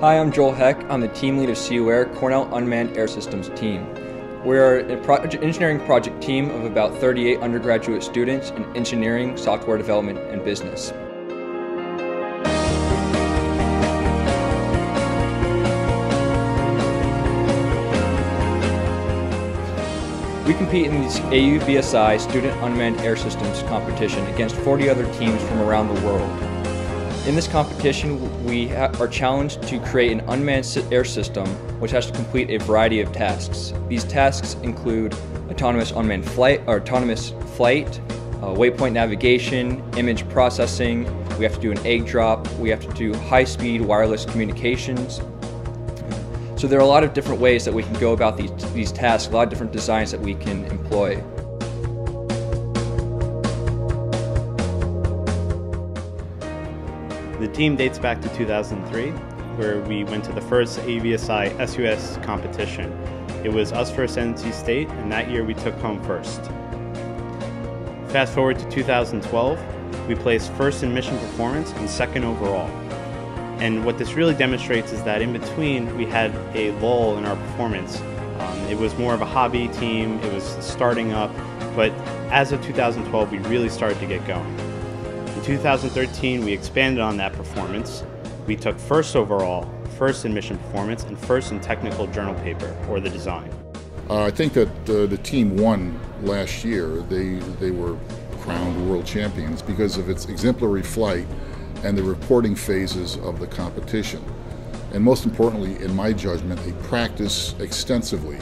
Hi, I'm Joel Heck. I'm the team lead of CU Air, Cornell Unmanned Air Systems team. We're an pro engineering project team of about 38 undergraduate students in engineering, software development, and business. We compete in the AUVSI Student Unmanned Air Systems competition against 40 other teams from around the world. In this competition, we are challenged to create an unmanned air system which has to complete a variety of tasks. These tasks include autonomous unmanned flight, or autonomous flight, uh, waypoint navigation, image processing. We have to do an egg drop. We have to do high-speed wireless communications. So there are a lot of different ways that we can go about these, these tasks, a lot of different designs that we can employ. The team dates back to 2003, where we went to the first AUVSI SUAS competition. It was us versus NC State, and that year we took home first. Fast forward to 2012, we placed first in mission performance and second overall. And what this really demonstrates is that in between, we had a lull in our performance. Um, it was more of a hobby team, it was starting up, but as of 2012, we really started to get going. In 2013, we expanded on that performance. We took first overall, first in mission performance, and first in technical journal paper, or the design. Uh, I think that uh, the team won last year. They, they were crowned world champions because of its exemplary flight and the reporting phases of the competition. And most importantly, in my judgment, they practice extensively.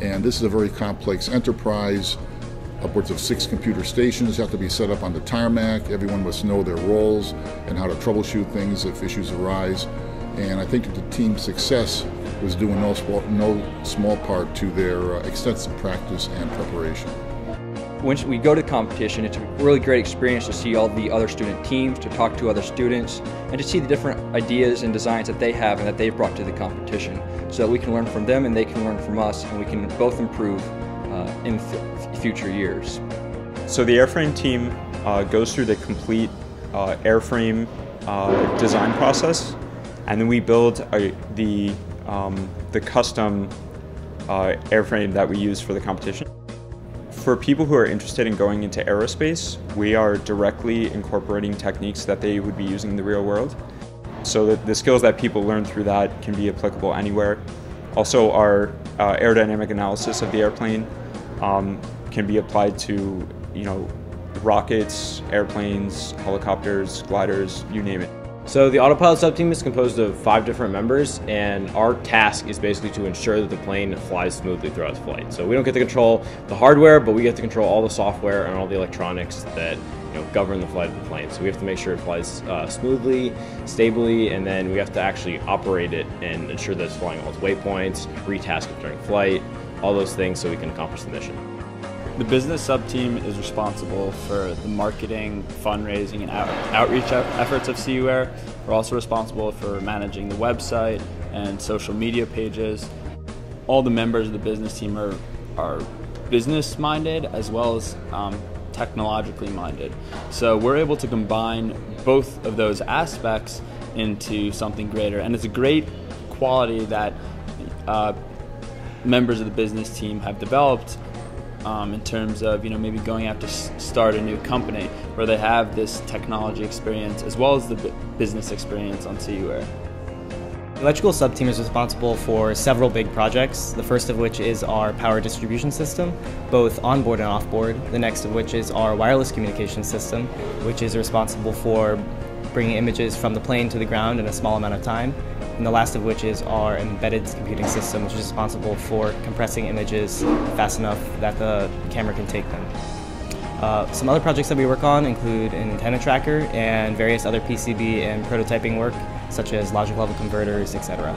And this is a very complex enterprise Upwards of six computer stations have to be set up on the tarmac. Everyone must know their roles and how to troubleshoot things if issues arise. And I think that the team's success was due in no small, no small part to their uh, extensive practice and preparation. When we go to competition, it's a really great experience to see all the other student teams, to talk to other students, and to see the different ideas and designs that they have and that they've brought to the competition so that we can learn from them and they can learn from us and we can both improve uh, in future years. So the airframe team uh, goes through the complete uh, airframe uh, design process, and then we build a, the, um, the custom uh, airframe that we use for the competition. For people who are interested in going into aerospace, we are directly incorporating techniques that they would be using in the real world. So that the skills that people learn through that can be applicable anywhere. Also, our uh, aerodynamic analysis of the airplane um, can be applied to, you know, rockets, airplanes, helicopters, gliders, you name it. So the autopilot subteam is composed of five different members, and our task is basically to ensure that the plane flies smoothly throughout its flight. So we don't get to control the hardware, but we get to control all the software and all the electronics that you know govern the flight of the plane. So we have to make sure it flies uh, smoothly, stably, and then we have to actually operate it and ensure that it's flying all its waypoints, retask it during flight, all those things so we can accomplish the mission. The business sub team is responsible for the marketing, fundraising, and out outreach efforts of CU Air. We're also responsible for managing the website and social media pages. All the members of the business team are, are business minded as well as um, technologically minded. So we're able to combine both of those aspects into something greater. And it's a great quality that uh, members of the business team have developed um, in terms of you know maybe going out to start a new company where they have this technology experience as well as the business experience on CU Air. The electrical subteam is responsible for several big projects, the first of which is our power distribution system, both onboard and offboard, the next of which is our wireless communication system, which is responsible for bringing images from the plane to the ground in a small amount of time, and the last of which is our embedded computing system, which is responsible for compressing images fast enough that the camera can take them. Uh, some other projects that we work on include an antenna tracker and various other PCB and prototyping work, such as logic level converters, etc.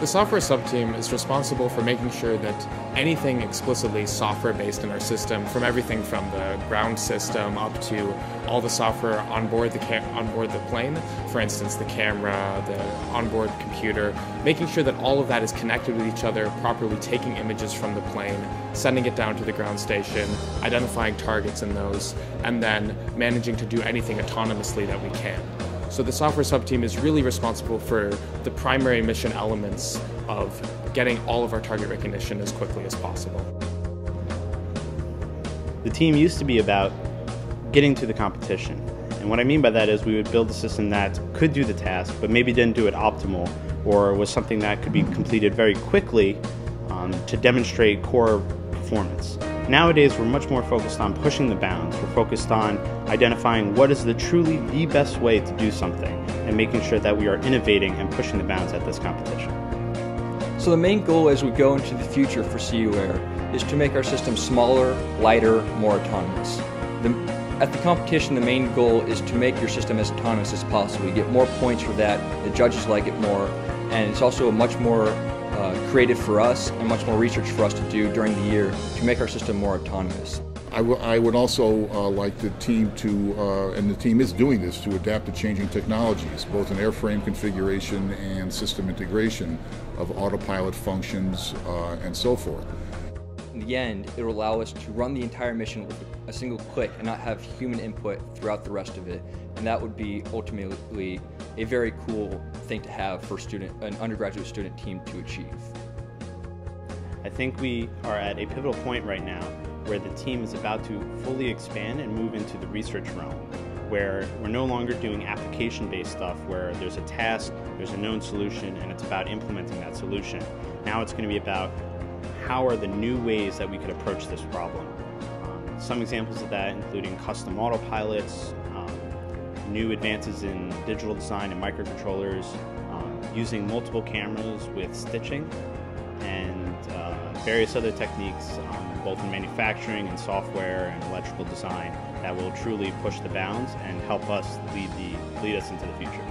The software subteam is responsible for making sure that anything explicitly software based in our system, from everything from the ground system up to all the software on board the on board the plane, for instance, the camera, the onboard computer, making sure that all of that is connected with each other, properly taking images from the plane, sending it down to the ground station, identifying targets in those, and then managing to do anything autonomously that we can. So the software subteam is really responsible for the primary mission elements of getting all of our target recognition as quickly as possible. The team used to be about getting to the competition. And what I mean by that is we would build a system that could do the task, but maybe didn't do it optimal, or was something that could be completed very quickly um, to demonstrate core performance. Nowadays, we're much more focused on pushing the bounds. We're focused on identifying what is the truly the best way to do something and making sure that we are innovating and pushing the bounds at this competition. So the main goal as we go into the future for CU Air is to make our system smaller, lighter, more autonomous. The, at the competition, the main goal is to make your system as autonomous as possible. You get more points for that, the judges like it more, and it's also a much more uh, creative for us and much more research for us to do during the year to make our system more autonomous. I, I would also uh, like the team to, uh, and the team is doing this, to adapt to changing technologies, both in airframe configuration and system integration of autopilot functions uh, and so forth. The end, it will allow us to run the entire mission with a single click and not have human input throughout the rest of it. And that would be ultimately a very cool thing to have for student, an undergraduate student team to achieve. I think we are at a pivotal point right now where the team is about to fully expand and move into the research realm, where we're no longer doing application based stuff where there's a task, there's a known solution, and it's about implementing that solution. Now it's going to be about how are the new ways that we could approach this problem. Um, some examples of that including custom autopilots, um, new advances in digital design and microcontrollers, um, using multiple cameras with stitching, and uh, various other techniques, um, both in manufacturing and software and electrical design, that will truly push the bounds and help us lead the lead us into the future.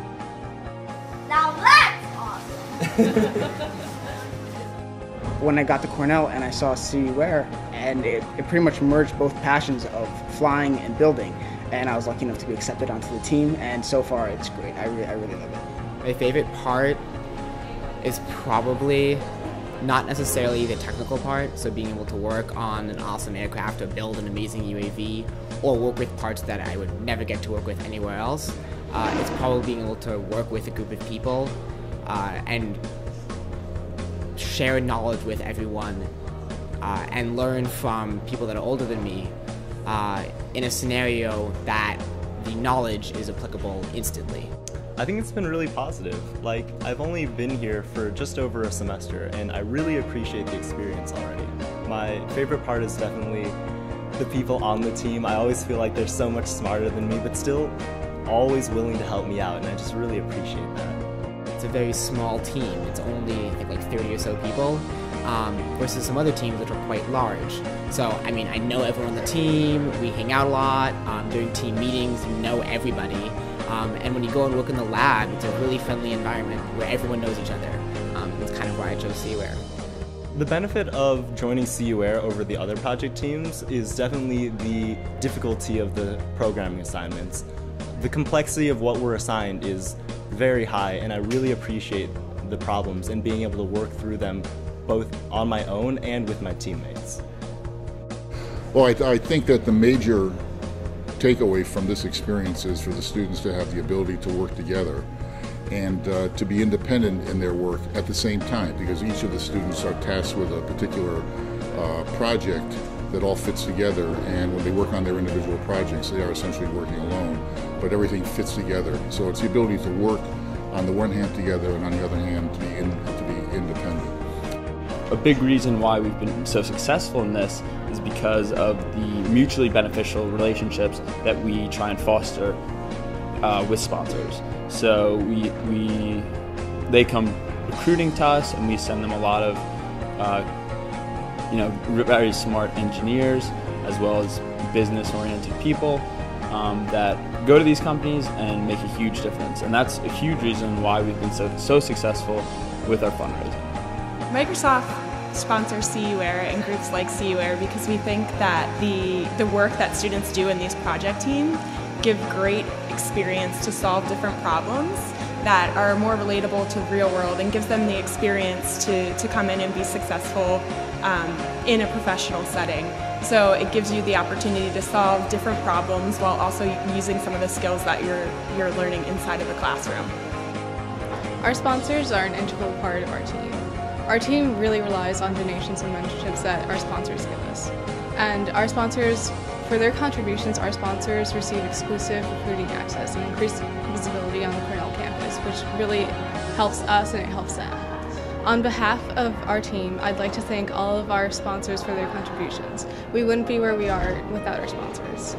Now that's awesome. when I got to Cornell and I saw CU Air, and it, it pretty much merged both passions of flying and building. And I was lucky enough to be accepted onto the team, and so far it's great. I, re- I really love it. My favorite part is probably not necessarily the technical part, so being able to work on an awesome aircraft or build an amazing UAV or work with parts that I would never get to work with anywhere else. Uh, it's probably being able to work with a group of people uh, and share knowledge with everyone uh, and learn from people that are older than me uh, in a scenario that the knowledge is applicable instantly. I think it's been really positive. Like, I've only been here for just over a semester, and I really appreciate the experience already. My favorite part is definitely the people on the team. I always feel like they're so much smarter than me, but still always willing to help me out, and I just really appreciate that. A very small team. It's only, think, like 30 or so people, um, versus some other teams which are quite large. So, I mean, I know everyone on the team, we hang out a lot, um, during team meetings, you know everybody. Um, and when you go and work in the lab, it's a really friendly environment where everyone knows each other. Um, it's kind of why I chose CU Air. The benefit of joining CU Air over the other project teams is definitely the difficulty of the programming assignments. The complexity of what we're assigned is very high, and I really appreciate the problems and being able to work through them both on my own and with my teammates. Well, I, I think that the major takeaway from this experience is for the students to have the ability to work together and uh, to be independent in their work at the same time because each of the students are tasked with a particular uh, project that all fits together and when they work on their individual projects they are essentially working alone. But everything fits together. So it's the ability to work on the one hand together and on the other hand to be, in, to be independent. A big reason why we've been so successful in this is because of the mutually beneficial relationships that we try and foster uh, with sponsors. So we, we, they come recruiting to us, and we send them a lot of, uh, you know, very smart engineers as well as business-oriented people um, that go to these companies and make a huge difference. And that's a huge reason why we've been so so successful with our fundraising. Microsoft sponsors CU Air and groups like CU Air because we think that the, the work that students do in these project teams give great experience to solve different problems that are more relatable to the real world and gives them the experience to, to come in and be successful um, in a professional setting. So it gives you the opportunity to solve different problems while also using some of the skills that you're, you're learning inside of the classroom. Our sponsors are an integral part of our team. Our team really relies on donations and mentorships that our sponsors give us. And our sponsors, for their contributions, our sponsors receive exclusive recruiting access and increased visibility on the Cornell campus, which really helps us and it helps them. On behalf of our team, I'd like to thank all of our sponsors for their contributions. We wouldn't be where we are without our sponsors.